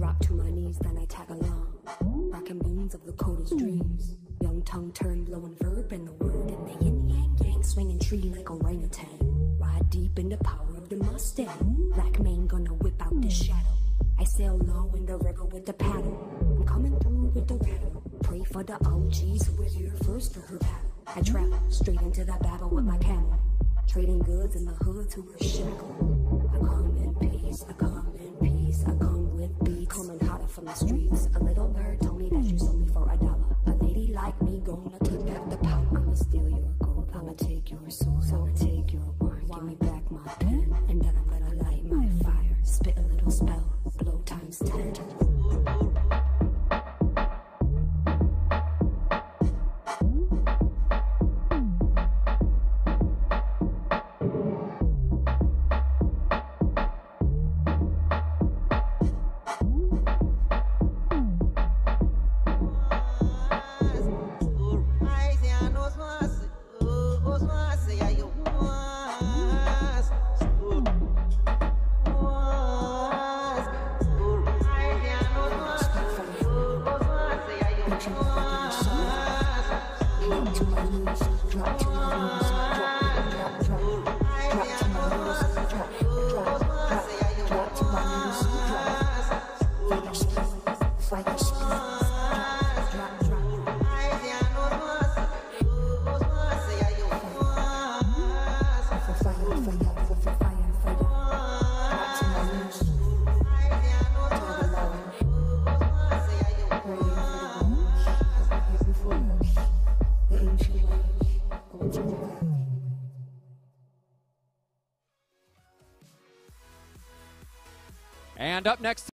Drop to my knees, then I tag along. Rockin' bones of the dreams. Young tongue turn, blowing verb and the word. And the yin yang yang, swinging tree like orangutan. Ride deep in the power of the Mustang. Black mane gonna whip out the shadow. I sail low in the river with the paddle. I'm coming through with the rattle. Pray for the OGs who was here first for her battle. I travel straight into that battle with my camel. Trading goods in the hood to a shackle. I come in peace, I come I'ma take your soul, I'ma take your wine. Give me back my pen, and then I'm gonna light my fire. Spit a little spell, blow times ten. And up next